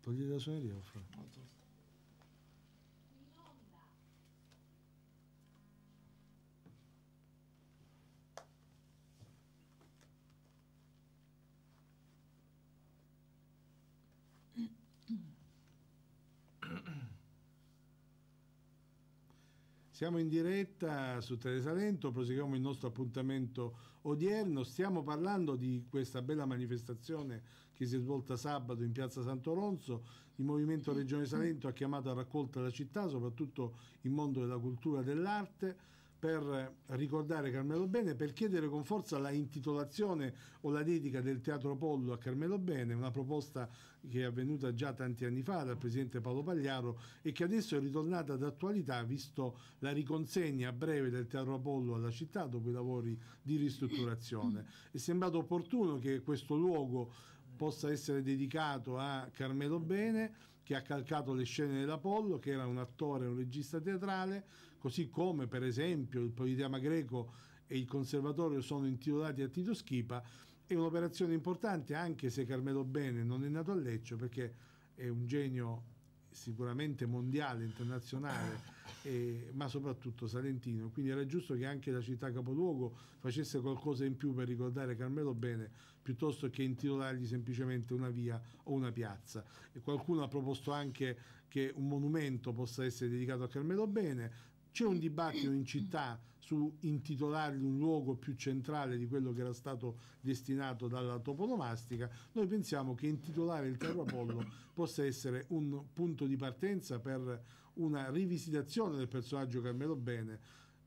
Togli la suoneria, Fra. Siamo in diretta su Telesalento, proseguiamo il nostro appuntamento odierno. Stiamo parlando di questa bella manifestazione che si è svolta sabato in piazza Santo Ronzo. Il Movimento Regione Salento ha chiamato a raccolta la città, soprattutto il mondo della cultura e dell'arte per ricordare Carmelo Bene, per chiedere con forza la intitolazione o la dedica del Teatro Pollo a Carmelo Bene, una proposta che è avvenuta già tanti anni fa dal Presidente Paolo Pagliaro e che adesso è ritornata d'attualità visto la riconsegna a breve del Teatro Apollo alla città dopo i lavori di ristrutturazione. È sembrato opportuno che questo luogo possa essere dedicato a Carmelo Bene che ha calcato le scene dell'Apollo, che era un attore un regista teatrale, così come per esempio il Politeama Greco e il Conservatorio sono intitolati a Tito Schipa, è un'operazione importante anche se Carmelo Bene non è nato a Lecce perché è un genio sicuramente mondiale, internazionale, eh, ma soprattutto salentino. Quindi era giusto che anche la città capoluogo facesse qualcosa in più per ricordare Carmelo Bene, piuttosto che intitolargli semplicemente una via o una piazza. E qualcuno ha proposto anche che un monumento possa essere dedicato a Carmelo Bene, c'è un dibattito in città su intitolargli un luogo più centrale di quello che era stato destinato dalla toponomastica. Noi pensiamo che intitolare il Terro Apollo possa essere un punto di partenza per una rivisitazione del personaggio Carmelo Bene,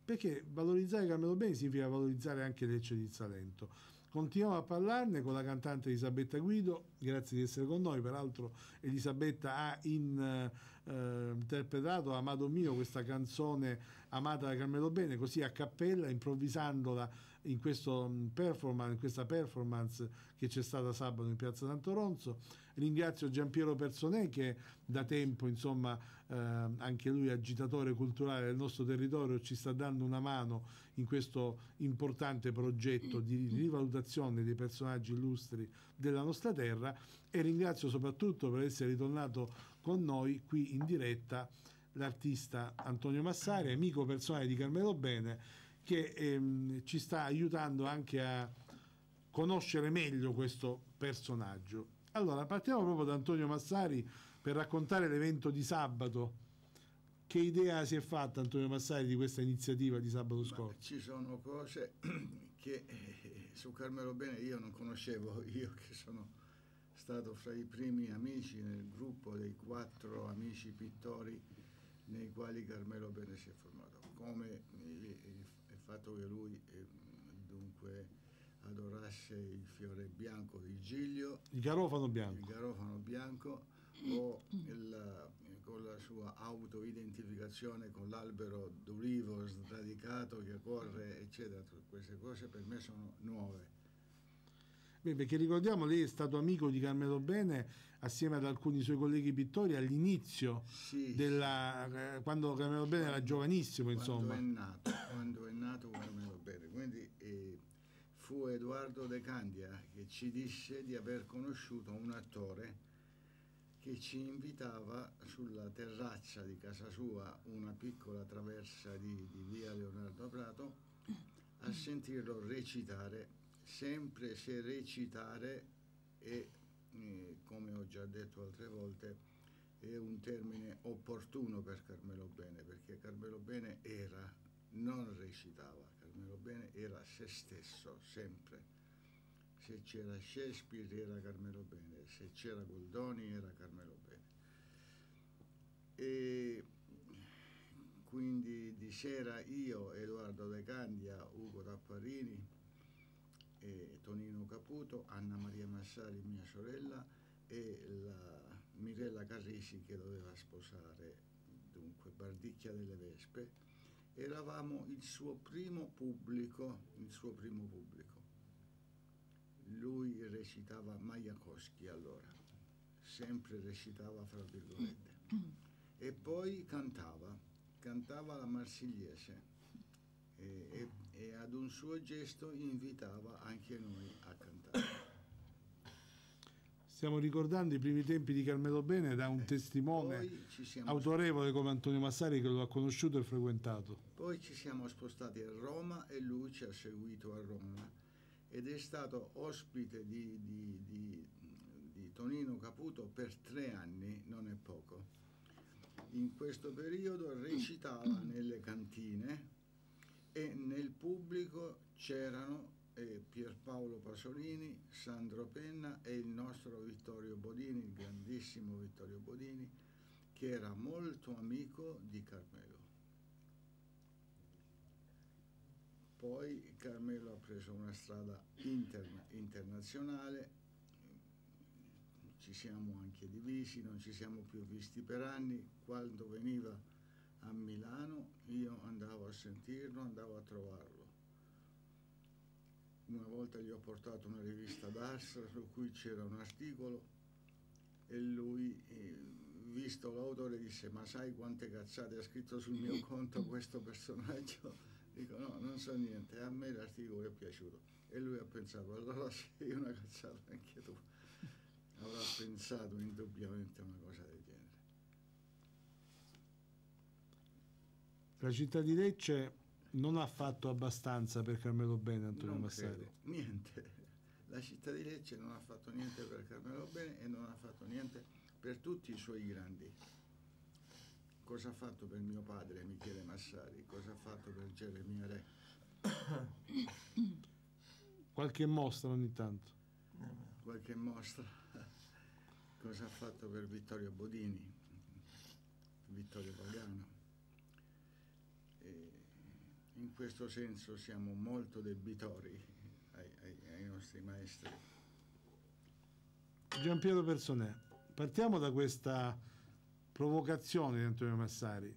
perché valorizzare Carmelo Bene significa valorizzare anche Lecce di Salento. Continuiamo a parlarne con la cantante Elisabetta Guido, grazie di essere con noi, peraltro Elisabetta ha in, eh, interpretato Amato mio, questa canzone amata da Carmelo Bene, così a cappella, improvvisandola in, mm, performance, in questa performance che c'è stata sabato in Piazza Santo Ronzo. Ringrazio Giampiero Personè che da tempo, insomma, eh, anche lui agitatore culturale del nostro territorio, ci sta dando una mano in questo importante progetto di rivalutazione dei personaggi illustri della nostra terra e ringrazio soprattutto per essere ritornato con noi qui in diretta l'artista Antonio Massari, amico personale di Carmelo Bene, che ehm, ci sta aiutando anche a conoscere meglio questo personaggio. Allora, partiamo proprio da Antonio Massari per raccontare l'evento di sabato che idea si è fatta Antonio Massari di questa iniziativa di sabato scorso? ci sono cose che eh, su Carmelo Bene io non conoscevo, io che sono stato fra i primi amici nel gruppo dei quattro amici pittori nei quali Carmelo Bene si è formato, come il fatto che lui eh, dunque adorasse il fiore bianco di Giglio, il garofano bianco, il garofano bianco o il, con la sua autoidentificazione con l'albero d'ulivo sradicato che corre, eccetera. Queste cose per me sono nuove. Beh, perché ricordiamo, lei è stato amico di Carmelo Bene assieme ad alcuni suoi colleghi pittori all'inizio, sì, della, sì. quando Carmelo Bene era giovanissimo. Insomma. Quando è nato, quando è nato Carmelo Bene. Quindi, eh, fu Edoardo De Candia che ci disse di aver conosciuto un attore che ci invitava sulla terrazza di casa sua, una piccola traversa di, di via Leonardo Prato, a sentirlo recitare, sempre se recitare è, eh, come ho già detto altre volte, è un termine opportuno per Carmelo Bene, perché Carmelo Bene era, non recitava, Carmelo Bene era se stesso, sempre se c'era Shakespeare era Carmelo Bene, se c'era Goldoni era Carmelo Bene. E quindi di sera io, Edoardo De Candia, Ugo Tapparini, Tonino Caputo, Anna Maria Massari, mia sorella, e la Mirella Carrisi che doveva sposare, dunque Bardicchia delle Vespe, eravamo il suo primo pubblico, il suo primo pubblico. Lui recitava Majakowski allora, sempre recitava fra virgolette, e poi cantava, cantava la marsigliese. E, e, e ad un suo gesto invitava anche noi a cantare. Stiamo ricordando i primi tempi di Carmelo Bene da un Eh, testimone autorevole come Antonio Massari che lo ha conosciuto e frequentato. Poi ci siamo spostati a Roma e lui ci ha seguito a Roma ed è stato ospite di, di- di- di Tonino Caputo per tre anni, non è poco. In questo periodo recitava nelle cantine e nel pubblico c'erano eh, Pierpaolo Pasolini, Sandro Penna e il nostro Vittorio Bodini, il grandissimo Vittorio Bodini, che era molto amico di Carmelo. Poi Carmelo ha preso una strada interna- internazionale, ci siamo anche divisi, non ci siamo più visti per anni. Quando veniva a Milano io andavo a sentirlo, andavo a trovarlo. Una volta gli ho portato una rivista d'Ars su cui c'era un articolo e lui, eh, visto l'autore, disse ma sai quante cazzate ha scritto sul mio conto questo personaggio? Dico no, non so niente, a me l'articolo è piaciuto. E lui ha pensato, allora sei una cazzata anche tu. Avrà pensato indubbiamente una cosa del La città di Lecce non ha fatto abbastanza per Carmelo Bene Antonio Non Massari. credo, niente. La città di Lecce non ha fatto niente per Carmelo Bene e non ha fatto niente per tutti i suoi grandi. Cosa ha fatto per mio padre Michele Massari? Cosa ha fatto per Geremia Re? Qualche mostra ogni tanto. Qualche mostra? Cosa ha fatto per Vittorio Bodini? Vittorio Pagano? E in questo senso siamo molto debitori ai, ai- ai nostri maestri. Giampiero Personè, partiamo da questa provocazione di Antonio Massari.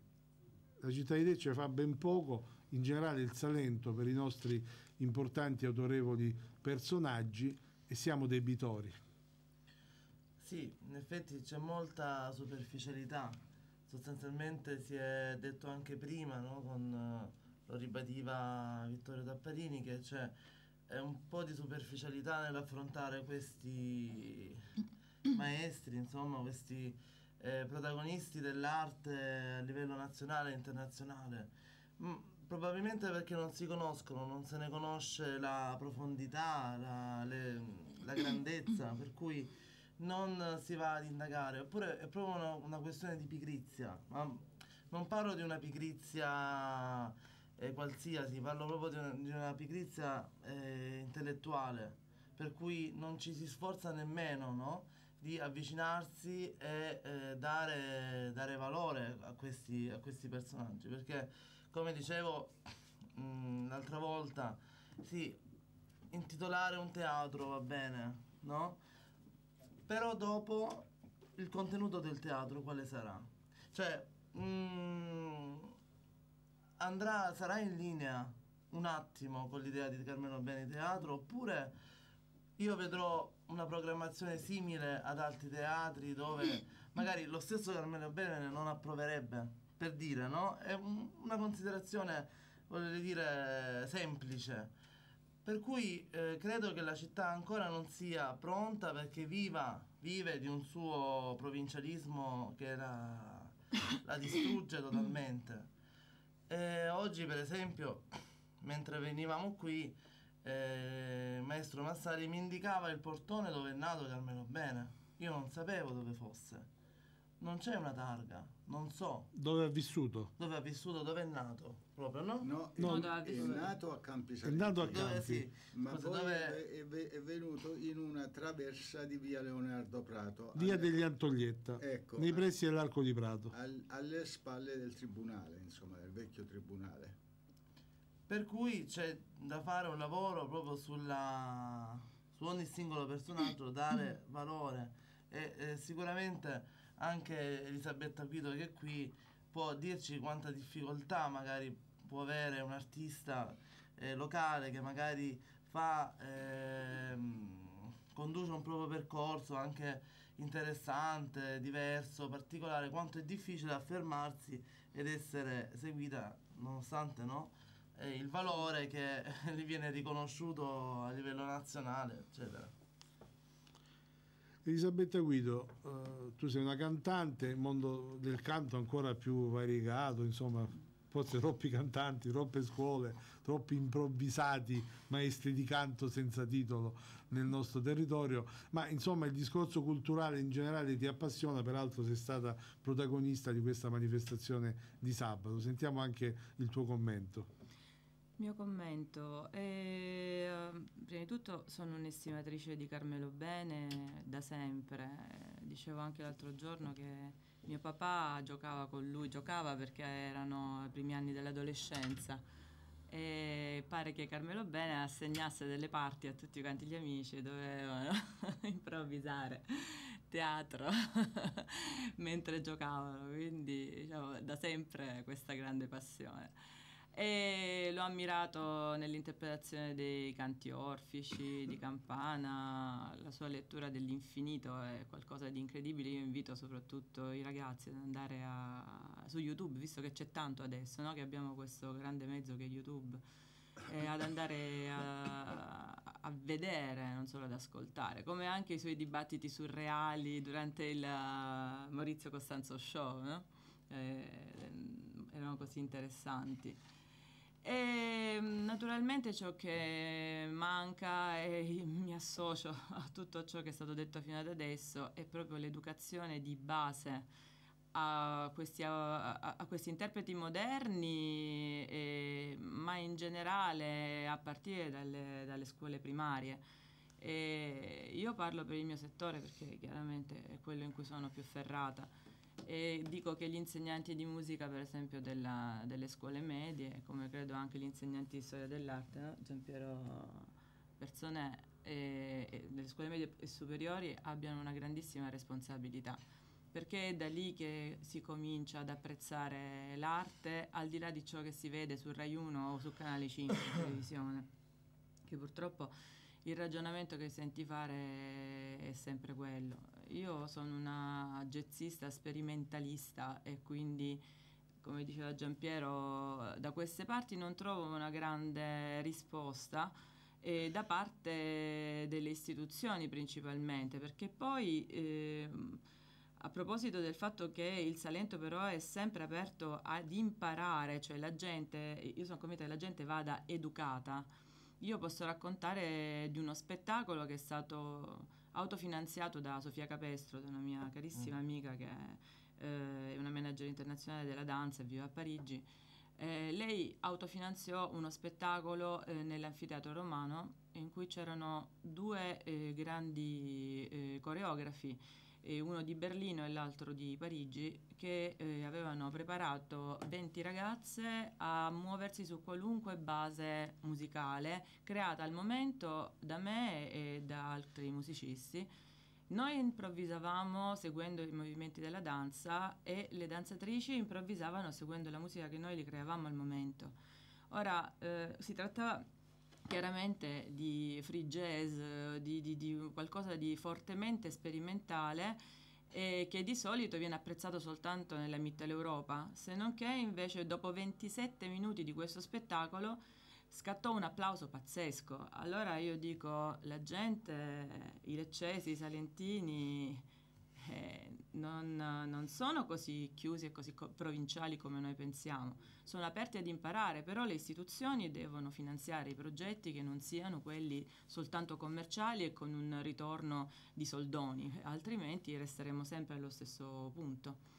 La città di Lecce fa ben poco, in generale il Salento, per i nostri importanti e autorevoli personaggi e siamo debitori. Sì, in effetti c'è molta superficialità. Sostanzialmente si è detto anche prima, no, con, lo ribadiva Vittorio Tapparini, che c'è eh, un po' di superficialità nell'affrontare questi maestri, insomma, questi eh, protagonisti dell'arte a livello nazionale e internazionale. Mm, probabilmente perché non si conoscono, non se ne conosce la profondità, la, le- la grandezza, per cui non si va ad indagare. Oppure è proprio una, una questione di pigrizia. Ma non parlo di una pigrizia eh, qualsiasi, parlo proprio di una, di una pigrizia eh, intellettuale, per cui non ci si sforza nemmeno, no? di avvicinarsi e eh, dare, dare valore a questi, a questi personaggi. Perché, come dicevo mh, l'altra volta, sì, intitolare un teatro va bene, no? Però dopo il contenuto del teatro quale sarà? Cioè, mm, andrà, sarà in linea un attimo con l'idea di Carmelo Bene Teatro oppure io vedrò una programmazione simile ad altri teatri dove magari lo stesso Carmelo Bene non approverebbe, per dire, no? È un- una considerazione, voglio dire, semplice. Per cui eh, credo che la città ancora non sia pronta perché viva, vive di un suo provincialismo che la, la distrugge totalmente. E oggi, per esempio, mentre venivamo qui, eh, Maestro Massari mi indicava il portone dove è nato Carmelo Bene. Io non sapevo dove fosse. Non c'è una targa, non so Dove ha vissuto? dove ha vissuto, dove è nato, proprio, no? No, No, è, dove ha è nato a Campi È nato a Dove Campi. sì, Ma scusa, poi dove- è, è venuto in una traversa di via Leonardo Prato, Via alle, degli Antoglietta, Ecco. nei pressi dell'Arco di Prato. al- alle spalle del tribunale, insomma, del vecchio tribunale. Per cui c'è da fare un lavoro proprio sulla, su ogni singolo personaggio, dare valore e eh, sicuramente anche Elisabetta Guido che è qui può dirci quanta difficoltà magari può avere un artista eh, locale che magari fa, ehm, conduce un proprio percorso anche interessante, diverso, particolare, quanto è difficile affermarsi ed essere seguita nonostante no? eh, il valore che gli viene riconosciuto a livello nazionale, eccetera. Elisabetta Guido, eh, tu sei una cantante, il mondo del canto ancora più variegato, insomma, forse troppi cantanti, troppe scuole, troppi improvvisati maestri di canto senza titolo nel nostro territorio, ma insomma il discorso culturale in generale ti appassiona, peraltro sei stata protagonista di questa manifestazione di sabato. Sentiamo anche il tuo commento. Mio commento, eh, prima di tutto sono un'estimatrice di Carmelo Bene da sempre, dicevo anche l'altro giorno che mio papà giocava con lui, giocava perché erano i primi anni dell'adolescenza. E pare che Carmelo Bene assegnasse delle parti a tutti quanti gli amici, dovevano improvvisare teatro mentre giocavano, quindi diciamo, da sempre questa grande passione e l'ho ammirato nell'interpretazione dei canti orfici di Campana, la sua lettura dell'infinito è qualcosa di incredibile, io invito soprattutto i ragazzi ad andare a, su YouTube, visto che c'è tanto adesso, no? che abbiamo questo grande mezzo che è YouTube, ad andare a, a, vedere, non solo ad ascoltare, come anche i suoi dibattiti surreali durante il Maurizio Costanzo Show, no? eh, erano così interessanti. E mm, naturalmente ciò che manca e mi associo a tutto ciò che è stato detto fino ad adesso è proprio l'educazione di base a questi, a, a questi interpreti moderni, e, ma in generale a partire dalle, dalle scuole primarie. E io parlo per il mio settore perché chiaramente è quello in cui sono più ferrata e dico che gli insegnanti di musica, per esempio, della, delle scuole medie, come credo anche gli insegnanti di storia dell'arte, no? Giampiero Personè, e, e delle scuole medie e superiori abbiano una grandissima responsabilità perché è da lì che si comincia ad apprezzare l'arte al di là di ciò che si vede su Rai 1 o su Canale 5 in televisione, che purtroppo il ragionamento che senti fare è sempre quello. Io sono una jazzista sperimentalista e quindi, come diceva Giampiero, da queste parti non trovo una grande risposta eh, da parte delle istituzioni principalmente, perché poi... Eh, a proposito del fatto che il Salento però è sempre aperto ad imparare, cioè la gente, io sono convinta che la gente vada educata, io posso raccontare di uno spettacolo che è stato autofinanziato da Sofia Capestro, una mia carissima mm. amica che eh, è una manager internazionale della danza e vive a Parigi. Eh, lei autofinanziò uno spettacolo eh, nell'anfiteatro romano in cui c'erano due eh, grandi eh, coreografi eh, uno di Berlino e l'altro di Parigi, che eh, avevano preparato 20 ragazze a muoversi su qualunque base musicale creata al momento da me e da altri musicisti. Noi improvvisavamo seguendo i movimenti della danza e le danzatrici improvvisavano seguendo la musica che noi li creavamo al momento. Ora eh, si trattava chiaramente di free jazz, di, di, di qualcosa di fortemente sperimentale e che di solito viene apprezzato soltanto nella Mitteleuropa, se non che invece dopo 27 minuti di questo spettacolo scattò un applauso pazzesco. Allora io dico, la gente, i leccesi, i salentini, eh, non, non, sono così chiusi e così co- provinciali come noi pensiamo, sono aperti ad imparare, però le istituzioni devono finanziare i progetti che non siano quelli soltanto commerciali e con un ritorno di soldoni, altrimenti resteremo sempre allo stesso punto.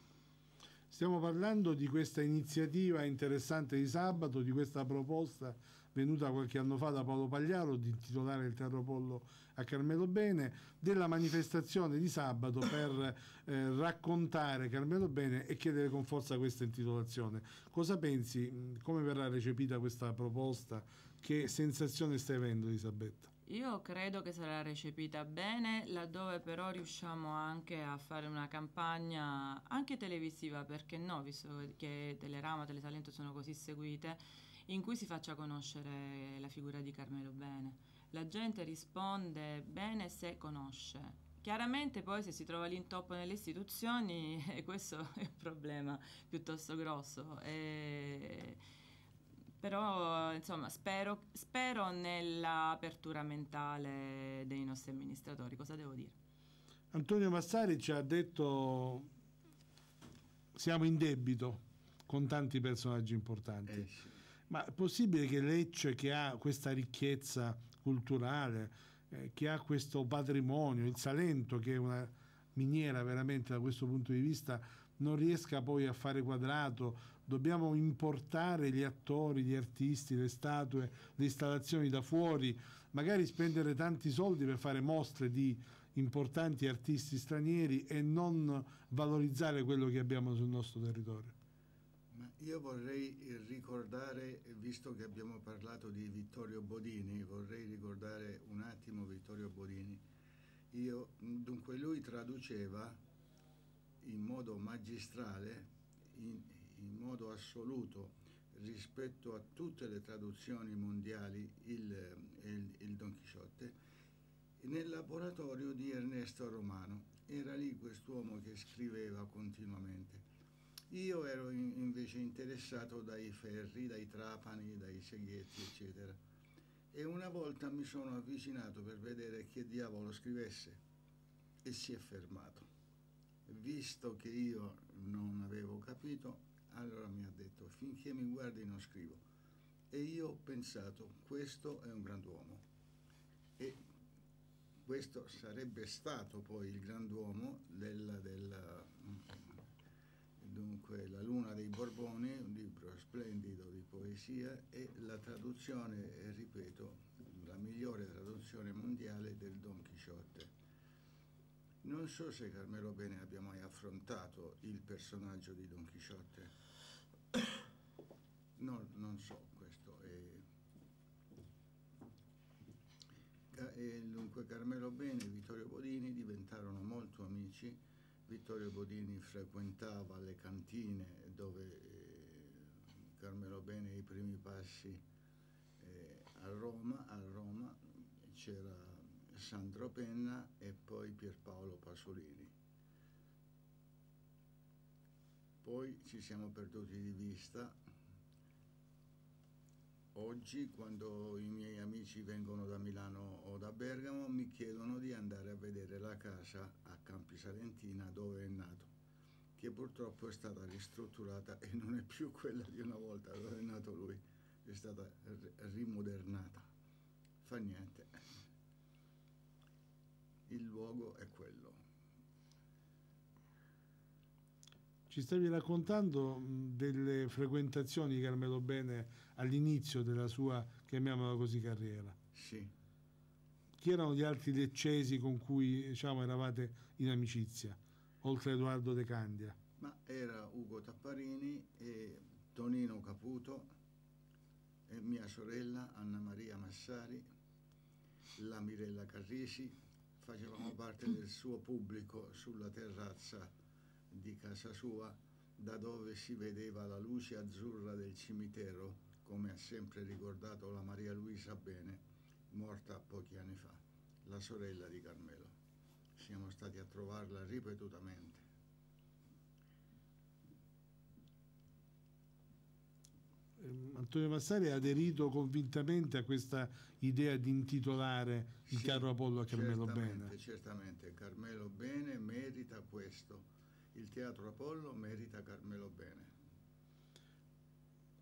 Stiamo parlando di questa iniziativa interessante di sabato, di questa proposta venuta qualche anno fa da Paolo Pagliaro di intitolare il Terropollo a Carmelo Bene, della manifestazione di sabato per eh, raccontare Carmelo Bene e chiedere con forza questa intitolazione. Cosa pensi? Come verrà recepita questa proposta? Che sensazione stai avendo Elisabetta? Io credo che sarà recepita bene, laddove però riusciamo anche a fare una campagna anche televisiva, perché no, visto che Telerama, Telesalento sono così seguite, in cui si faccia conoscere la figura di Carmelo bene. La gente risponde bene se conosce. Chiaramente poi se si trova l'intoppo nelle istituzioni, e questo è un problema piuttosto grosso. E però insomma spero, spero nell'apertura mentale dei nostri amministratori, cosa devo dire? Antonio Massari ci ha detto siamo in debito con tanti personaggi importanti. Eh, sì. Ma è possibile che Lecce, che ha questa ricchezza culturale, eh, che ha questo patrimonio, il Salento, che è una miniera veramente da questo punto di vista, non riesca poi a fare quadrato? Dobbiamo importare gli attori, gli artisti, le statue, le installazioni da fuori, magari spendere tanti soldi per fare mostre di importanti artisti stranieri e non valorizzare quello che abbiamo sul nostro territorio. Io vorrei ricordare, visto che abbiamo parlato di Vittorio Bodini, vorrei ricordare un attimo Vittorio Bodini. Io, dunque lui traduceva in modo magistrale, in, in modo assoluto, rispetto a tutte le traduzioni mondiali, il, il, il Don Chisciotte nel laboratorio di Ernesto Romano. Era lì quest'uomo che scriveva continuamente. Io ero in- invece interessato dai ferri, dai trapani, dai seghetti, eccetera. E una volta mi sono avvicinato per vedere che diavolo scrivesse e si è fermato. Visto che io non avevo capito, allora mi ha detto finché mi guardi non scrivo. E io ho pensato, questo è un grand'uomo. E questo sarebbe stato poi il grand'uomo del, del, dunque La Luna dei Borboni, un libro splendido di poesia e la traduzione, ripeto, la migliore traduzione mondiale del Don Chisciotte. Non so se Carmelo Bene abbia mai affrontato il personaggio di Don Chisciotte. No, non so questo. E, e dunque Carmelo Bene e Vittorio Bodini diventarono molto amici. Vittorio Bodini frequentava le cantine dove eh, Carmelo Bene i primi passi eh, a Roma, a Roma c'era Sandro Penna e poi Pierpaolo Pasolini. Poi ci siamo perduti di vista. Oggi, quando i miei amici vengono da Milano o da Bergamo, mi chiedono di andare a vedere la casa a Campi Salentina dove è nato, che purtroppo è stata ristrutturata e non è più quella di una volta dove è nato lui, è stata rimodernata. Fa niente. Il luogo è quello. Ci stavi raccontando delle frequentazioni Carmelo Bene all'inizio della sua, chiamiamola così, carriera. Sì. Chi erano gli altri leccesi con cui diciamo, eravate in amicizia, oltre a Edoardo De Candia? Ma era Ugo Tapparini e Tonino Caputo e mia sorella Anna Maria Massari, la Mirella Carrisi, facevamo parte del suo pubblico sulla terrazza di casa sua, da dove si vedeva la luce azzurra del cimitero, come ha sempre ricordato la Maria Luisa Bene, morta pochi anni fa, la sorella di Carmelo. Siamo stati a trovarla ripetutamente. Ehm, Antonio Massari ha aderito convintamente a questa idea di intitolare il Sì, carro Apollo a Carmelo certamente, Bene. Certamente, Carmelo Bene merita questo. Il Teatro Apollo merita Carmelo Bene.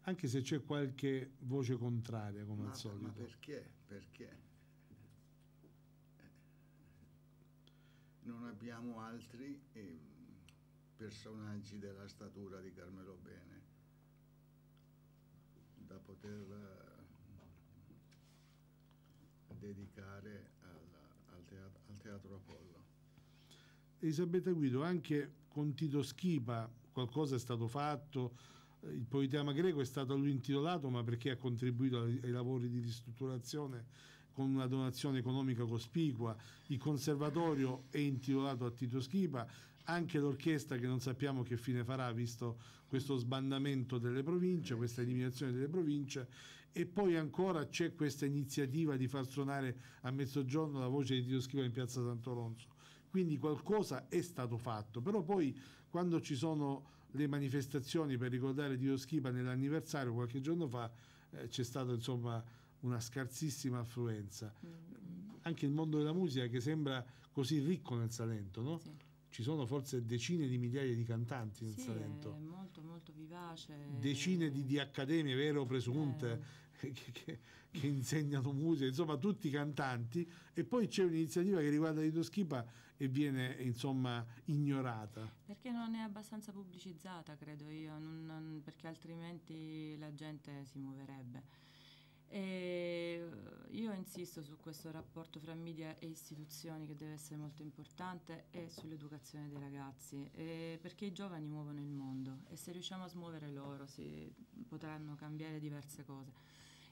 Anche se c'è qualche voce contraria, come Ma, al solito. ma perché? Perché? Non abbiamo altri eh, personaggi della statura di Carmelo Bene da poter eh, dedicare al, al teatro, al teatro Apollo. Elisabetta Guido, anche con Tito Schipa qualcosa è stato fatto, il Politeama greco è stato a lui intitolato, ma perché ha contribuito ai, ai lavori di ristrutturazione con una donazione economica cospicua, il conservatorio è intitolato a Tito Schipa, anche l'orchestra che non sappiamo che fine farà visto questo sbandamento delle province, questa eliminazione delle province. E poi ancora c'è questa iniziativa di far suonare a mezzogiorno la voce di Tito Schipa in piazza Sant'Oronzo. Quindi qualcosa è stato fatto, però poi quando ci sono le manifestazioni per ricordare Tito Schipa nell'anniversario qualche giorno fa eh, c'è stata insomma una scarsissima affluenza. Anche il mondo della musica che sembra così ricco nel Salento, no? Sì. Ci sono forse decine di migliaia di cantanti nel Sì, Salento, è molto molto vivace. decine di, di accademie vere o presunte Eh. Che, che- che insegnano musica, insomma tutti cantanti e poi c'è un'iniziativa che riguarda Lito Schipa e viene insomma ignorata. Perché non è abbastanza pubblicizzata, credo io, non- non- perché altrimenti la gente si muoverebbe. E io insisto su questo rapporto fra media e istituzioni che deve essere molto importante e sull'educazione dei ragazzi, e perché i giovani muovono il mondo e se riusciamo a smuovere loro si potranno cambiare diverse cose.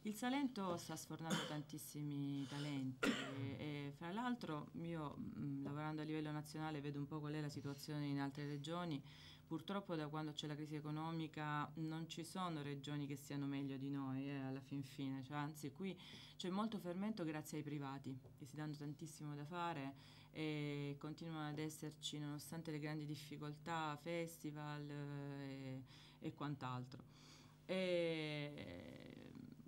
Il Salento sta sfornando tantissimi talenti e, e fra l'altro io mh, lavorando a livello nazionale vedo un po' qual è la situazione in altre regioni. Purtroppo da quando c'è la crisi economica non ci sono regioni che stiano meglio di noi eh, alla fin fine, cioè, anzi qui c'è molto fermento grazie ai privati che si danno tantissimo da fare e continuano ad esserci nonostante le grandi difficoltà, festival eh, e, e quant'altro. E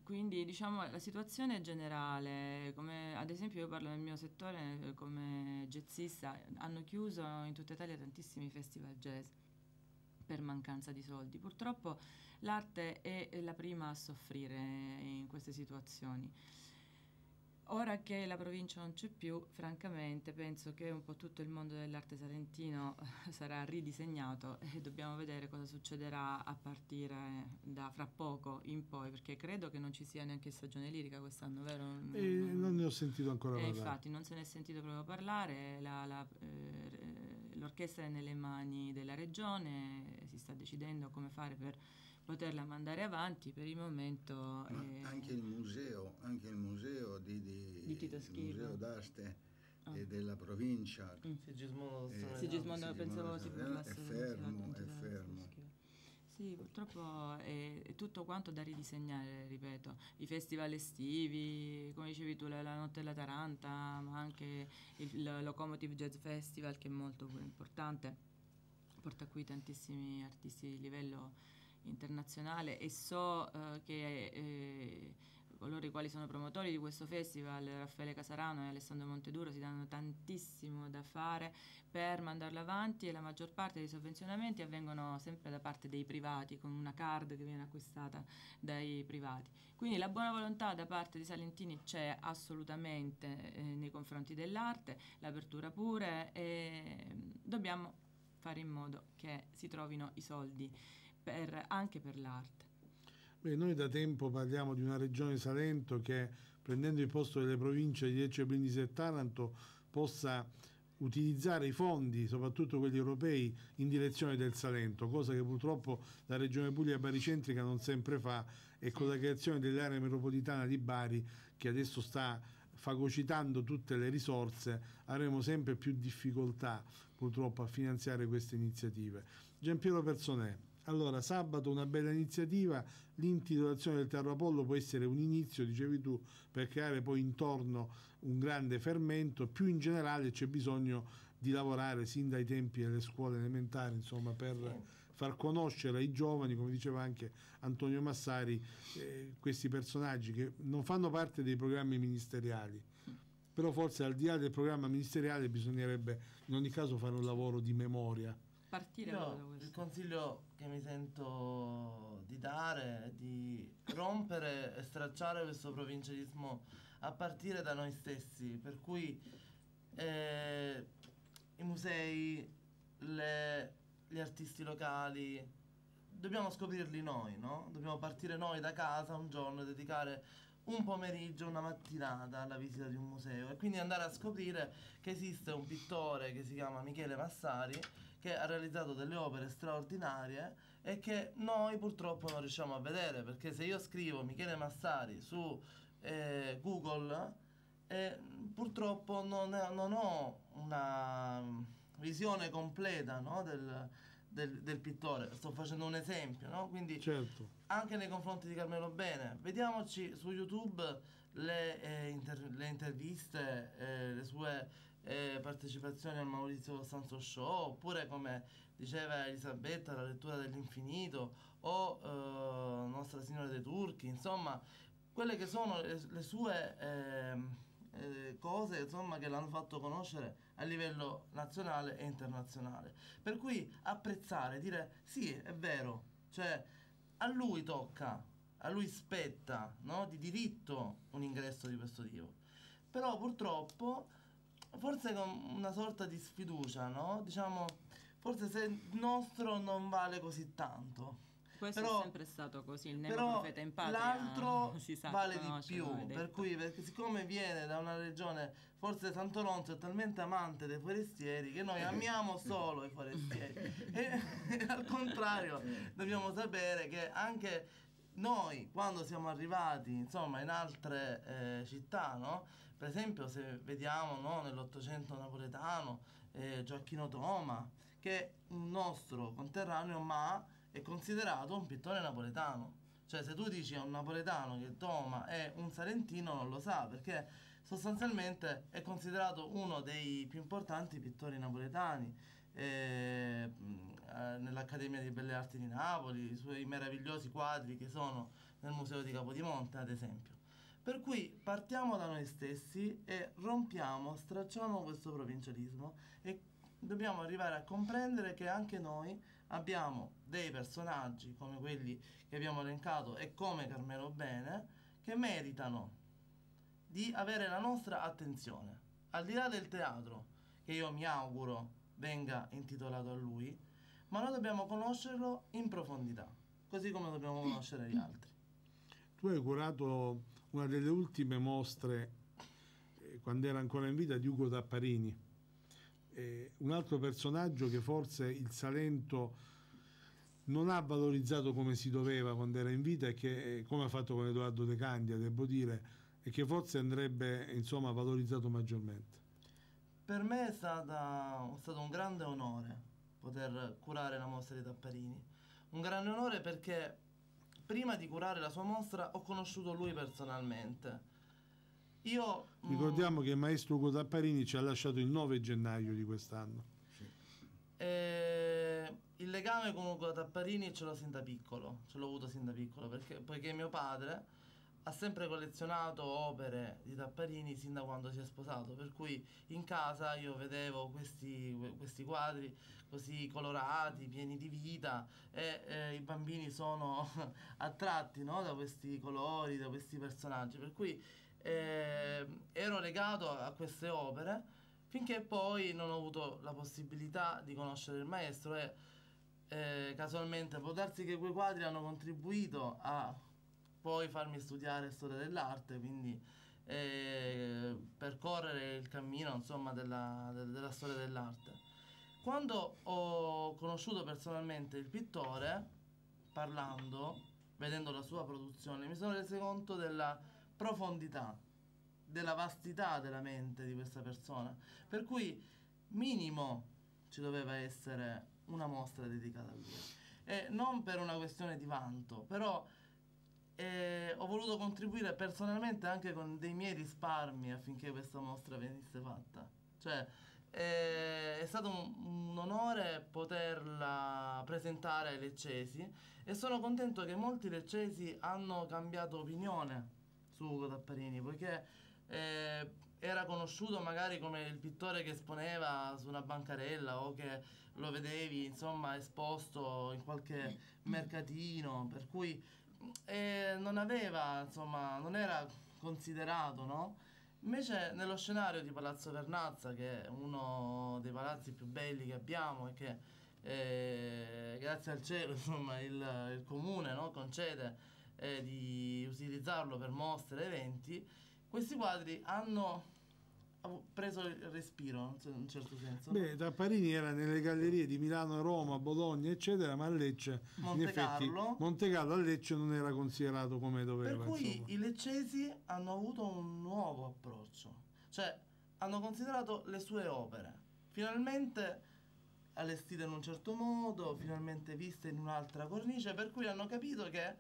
quindi diciamo la situazione è generale, come ad esempio io parlo del mio settore eh, come jazzista, hanno chiuso in tutta Italia tantissimi festival jazz per mancanza di soldi. Purtroppo l'arte è la prima a soffrire in queste situazioni. Ora che la provincia non c'è più, francamente penso che un po' tutto il mondo dell'arte salentino eh, sarà ridisegnato e dobbiamo vedere cosa succederà a partire da fra poco in poi, perché credo che non ci sia neanche stagione lirica quest'anno, vero? E non ne ho sentito ancora Eh, parlare. infatti non se ne è sentito proprio parlare, la- la, eh, l'orchestra è nelle mani della regione, si sta decidendo come fare per poterla mandare avanti, per il momento... Eh, anche il museo, anche il museo di, di- Di Tito il Schivo. museo d'arte Ah. eh, della provincia Mm. Sigismondo Eh. Sigismondo, pensavo si parlasse è fermo, è fermo. Sì, purtroppo è, è tutto quanto da ridisegnare, ripeto. I festival estivi, come dicevi tu, la, la Notte della Taranta, ma anche il, il Locomotive Jazz Festival, che è molto importante, porta qui tantissimi artisti di livello internazionale e so eh, che eh, coloro i quali sono promotori di questo festival, Raffaele Casarano e Alessandro Monteduro, si danno tantissimo da fare per mandarlo avanti e la maggior parte dei sovvenzionamenti avvengono sempre da parte dei privati, con una card che viene acquistata dai privati. Quindi la buona volontà da parte dei Salentini c'è assolutamente eh, nei confronti dell'arte, l'apertura pure e dobbiamo fare in modo che si trovino i soldi per- anche per l'arte. Beh, noi da tempo parliamo di una regione Salento che prendendo il posto delle province di Lecce, Brindisi e Taranto possa utilizzare i fondi, soprattutto quelli europei, in direzione del Salento, cosa che purtroppo la regione Puglia baricentrica non sempre fa e con la creazione dell'area metropolitana di Bari che adesso sta fagocitando tutte le risorse, avremo sempre più difficoltà purtroppo a finanziare queste iniziative. Giampiero Personè, allora sabato una bella iniziativa, l'intitolazione del Terro Apollo può essere un inizio, dicevi tu, per creare poi intorno un grande fermento, più in generale c'è bisogno di lavorare sin dai tempi delle scuole elementari, insomma, per far conoscere ai giovani, come diceva anche Antonio Massari, eh, questi personaggi che non fanno parte dei programmi ministeriali. Però forse al di là del programma ministeriale bisognerebbe in ogni caso fare un lavoro di memoria. Partire proprio da Io il questo. consiglio che mi sento di dare di rompere e stracciare questo provincialismo a partire da noi stessi, per cui eh, i musei, le- gli artisti locali, dobbiamo scoprirli noi, no? Dobbiamo partire noi da casa un giorno e dedicare un pomeriggio, una mattinata alla visita di un museo e quindi andare a scoprire che esiste un pittore che si chiama Michele Massari che ha realizzato delle opere straordinarie e che noi purtroppo non riusciamo a vedere perché se io scrivo Michele Massari su eh, Google eh, purtroppo non, non ho una visione completa no, del, del- del pittore sto facendo un esempio no? quindi Certo. anche nei confronti di Carmelo Bene. Vediamoci su YouTube le, eh, inter- le interviste, eh, le sue eh, partecipazioni al Maurizio Sanso Show, oppure come diceva Elisabetta, la lettura dell'infinito, o eh, Nostra Signora dei Turchi, insomma, quelle che sono le, le sue ehm, eh, cose insomma, che l'hanno fatto conoscere a livello nazionale e internazionale. Per cui apprezzare, dire sì, è vero, cioè a lui tocca, a lui spetta no? di diritto un ingresso di questo tipo. Però purtroppo, forse con una sorta di sfiducia, no? diciamo, forse se il nostro non vale così tanto. Questo Però- è sempre stato così, il neoprofeta in patria l'altro si sa vale di più, per cui perché siccome viene da una regione, forse Santo Ronzo è talmente amante dei forestieri che noi amiamo solo i forestieri. e, e al contrario dobbiamo sapere che anche noi quando siamo arrivati insomma in altre eh, città, no? Per esempio se vediamo no, nell'Ottocento napoletano eh, Gioacchino Toma, che è un nostro conterraneo ma è considerato un pittore napoletano. Cioè se tu dici a un napoletano che Toma è un salentino non lo sa perché sostanzialmente è considerato uno dei più importanti pittori napoletani eh, nell'Accademia di Belle Arti di Napoli, i suoi meravigliosi quadri che sono nel Museo di Capodimonte ad esempio. Per cui partiamo da noi stessi e rompiamo, stracciamo questo provincialismo e dobbiamo arrivare a comprendere che anche noi abbiamo dei personaggi come quelli che abbiamo elencato e come Carmelo Bene che meritano di avere la nostra attenzione. Al di là del teatro, che io mi auguro venga intitolato a lui, ma noi dobbiamo conoscerlo in profondità, così come dobbiamo conoscere gli altri. Tu hai curato una delle ultime mostre eh, quando era ancora in vita di Ugo Tapparini, Eh, un altro personaggio che forse il Salento non ha valorizzato come si doveva quando era in vita e che, eh, come ha fatto con Edoardo De Candia, devo dire, e che forse andrebbe insomma valorizzato maggiormente. Per me è, stata- è stato un grande onore poter curare la mostra di Tapparini. Un grande onore perché prima di curare la sua mostra ho conosciuto lui personalmente. Io mm, Ricordiamo che il maestro Ugo Tapparini ci ha lasciato il 9 gennaio di quest'anno. Eh, il legame con Ugo Tapparini ce l'ho sin da piccolo, ce l'ho avuto sin da piccolo, perché, poiché mio padre ha sempre collezionato opere di Tapparini sin da quando si è sposato, per cui in casa io vedevo questi, questi quadri così colorati, pieni di vita e eh, i bambini sono attratti no, da questi colori, da questi personaggi, per cui eh, ero legato a, queste opere finché poi non ho avuto la possibilità di conoscere il maestro e eh, casualmente può darsi che quei quadri hanno contribuito a poi farmi studiare storia dell'arte, quindi eh, percorrere il cammino insomma della, del- della storia dell'arte. Quando ho conosciuto personalmente il pittore, parlando, vedendo la sua produzione, mi sono reso conto della profondità, della vastità della mente di questa persona. Per cui minimo ci doveva essere una mostra dedicata a lui. E non per una questione di vanto, però eh, ho voluto contribuire personalmente anche con dei miei risparmi affinché questa mostra venisse fatta. Cioè, eh, è stato un, un onore poterla presentare ai leccesi e sono contento che molti leccesi hanno cambiato opinione su Ugo Tapparini, poiché eh, era conosciuto magari come il pittore che esponeva su una bancarella o che lo vedevi insomma esposto in qualche mercatino, per cui eh, non aveva insomma, non era considerato, no? Invece nello scenario di Palazzo Vernazza, che è uno dei palazzi più belli che abbiamo e che eh, grazie al cielo insomma, il, il comune no, concede eh, di utilizzarlo per mostre e eventi, questi quadri hanno preso il respiro in un certo senso. Beh, Tapparini era nelle gallerie di Milano, Roma, Bologna, eccetera, ma a Lecce, Monte in effetti, Carlo. Monte Carlo a Lecce non era considerato come doveva. Per cui insomma. i leccesi hanno avuto un nuovo approccio, cioè hanno considerato le sue opere, finalmente allestite in un certo modo, finalmente viste in un'altra cornice, per cui hanno capito che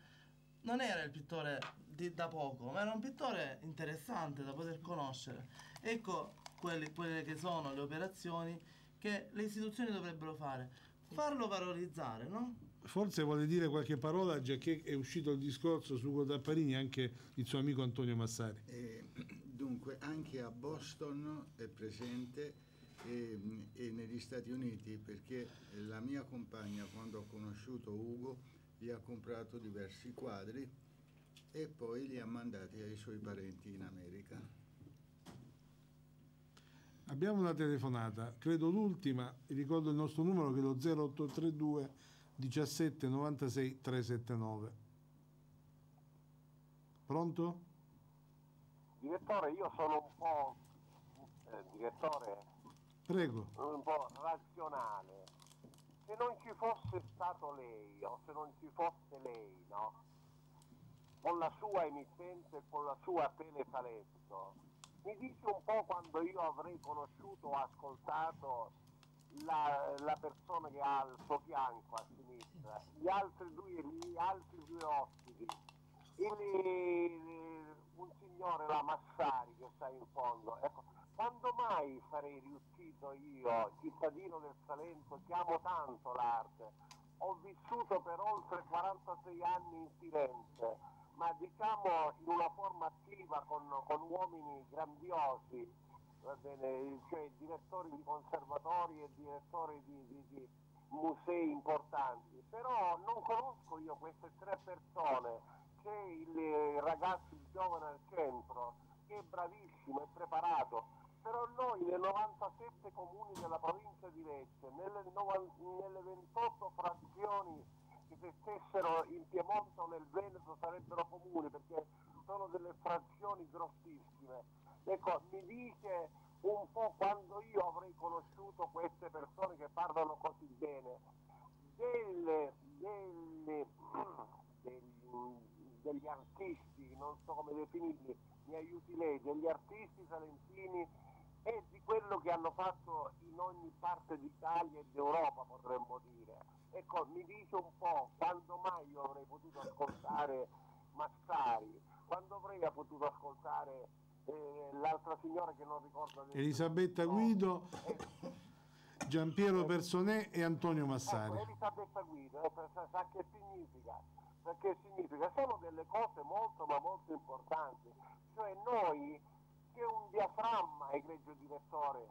non era il pittore di- da poco, ma era un pittore interessante da poter conoscere. Ecco quelle, quelle che sono le operazioni che le istituzioni dovrebbero fare, farlo valorizzare, no? Forse vuole dire qualche parola, già che è uscito il discorso su Ugo Tapparini anche il suo amico Antonio Massari. E, dunque, anche a Boston è presente e, e negli Stati Uniti perché la mia compagna quando ho conosciuto Ugo gli ha comprato diversi quadri e poi li ha mandati ai suoi parenti in America. Abbiamo una telefonata, credo l'ultima, ricordo il nostro numero che è lo 0832 17 96 379. Pronto? Direttore, io sono un po', eh, direttore, Prego. un po' razionale. Se non ci fosse stato lei, o se non ci fosse lei, no? Con la sua emittente, con la sua teletalento, mi dice un po' quando io avrei conosciuto o ascoltato la, la persona che ha al suo fianco a sinistra, gli altri due, gli altri due ospiti, il- un signore, la Massari che sta in fondo. Ecco, quando mai sarei riuscito io, cittadino del Salento, che amo tanto l'arte, ho vissuto per oltre 46 anni in Firenze, ma diciamo in una forma attiva con, con uomini grandiosi, bene, cioè direttori di conservatori e direttori di, di- di musei importanti, però non conosco io queste tre persone, c'è il ragazzo, il giovane al centro, che è bravissimo, è preparato, però noi nei 97 comuni della provincia di Lecce, nelle 28 frazioni che se stessero in Piemonte o nel Veneto sarebbero comuni, perché sono delle frazioni grossissime. Ecco, mi dice un po' quando io avrei conosciuto queste persone che parlano così bene, delle, delle, degli, degli artisti, non so come definirli, mi aiuti lei, degli artisti salentini e di quello che hanno fatto in ogni parte d'Italia e d'Europa potremmo dire. Ecco, mi dice un po' quando mai io avrei potuto ascoltare Massari, quando avrei potuto ascoltare eh, l'altra signora che non ricordo. Elisabetta No. Guido, Eh, Giampiero Personè e Antonio Ecco, Massari. Elisabetta Guido, eh, sa, sa- che significa? Che significa? Sono delle cose molto ma molto importanti. Cioè noi c'è un diaframma, egregio direttore,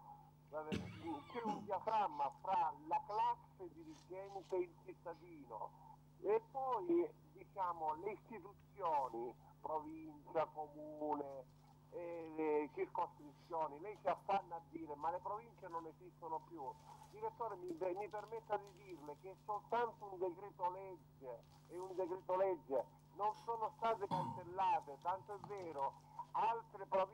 c'è un diaframma fra la classe dirigente e il cittadino e poi diciamo le istituzioni, provincia, comune, eh, circoscrizioni, lei si affanna a dire ma le province non esistono più. Direttore mi, mi permetta di dirle che soltanto un decreto legge e un decreto legge non sono state cancellate, tanto è vero, altre province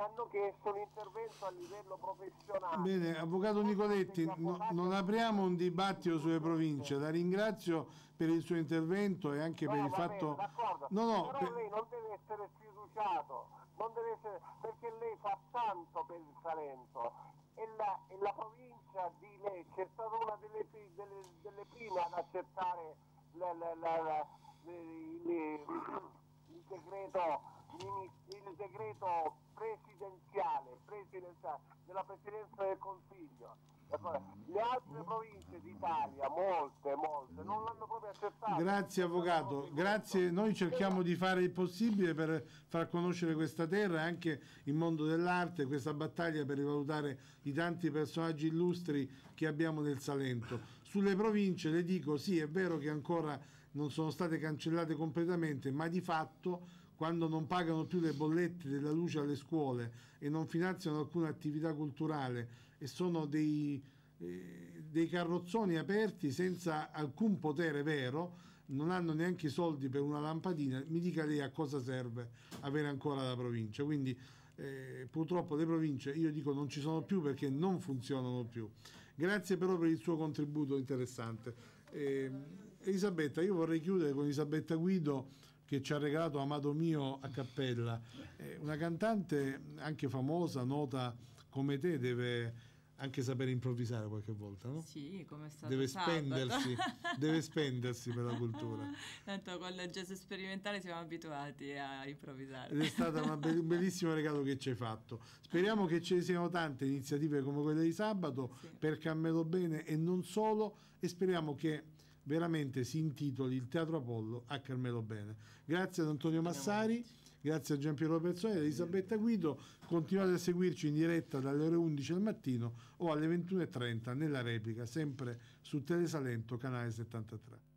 hanno chiesto un intervento a livello professionale. Bene, Avvocato Nicoletti, no- non apriamo un dibattito sulle province. La ringrazio per il suo intervento e anche per No, il va bene, fatto... d'accordo. No, no, però per- lei non deve essere sfiduciato, non deve essere, perché lei fa tanto per il Salento e la, e la provincia di Lecce è stata una delle, delle- delle prime ad accettare la- la- il decreto mini- il decreto presidenziale, presidenziale della Presidenza del Consiglio. Ecco, Le altre province d'Italia, molte, molte, non l'hanno proprio accettato. Grazie Avvocato, grazie. Noi cerchiamo di fare il possibile per far conoscere questa terra e anche il mondo dell'arte, questa battaglia per rivalutare i tanti personaggi illustri che abbiamo nel Salento. Sulle province le dico sì, è vero che ancora non sono state cancellate completamente, ma di fatto quando non pagano più le bollette della luce alle scuole e non finanziano alcuna attività culturale e sono dei, eh, dei carrozzoni aperti senza alcun potere vero, non hanno neanche i soldi per una lampadina, mi dica lei a cosa serve avere ancora la provincia. Quindi eh, purtroppo le province, io dico, non ci sono più perché non funzionano più. Grazie però per il suo contributo interessante. Eh, Elisabetta, io vorrei chiudere con Elisabetta Guido che ci ha regalato Amato mio a cappella. Eh, una cantante anche famosa, nota come te, deve anche sapere improvvisare qualche volta, no? Sì, come è stato Deve sabato. spendersi, deve spendersi per la cultura. Tanto con il jazz sperimentale siamo abituati a improvvisare. Ed è stato un bellissimo regalo che ci hai fatto. Speriamo che ci siano tante iniziative come quelle di sabato Sì. per Carmelo Bene e non solo e speriamo che veramente si intitoli il Teatro Apollo a Carmelo Bene. Grazie ad Antonio Massari, grazie a Giampiero Persone e Elisabetta Guido. Continuate a seguirci in diretta dalle ore 11 del mattino o alle 21.30 nella replica, sempre su Telesalento, canale 73.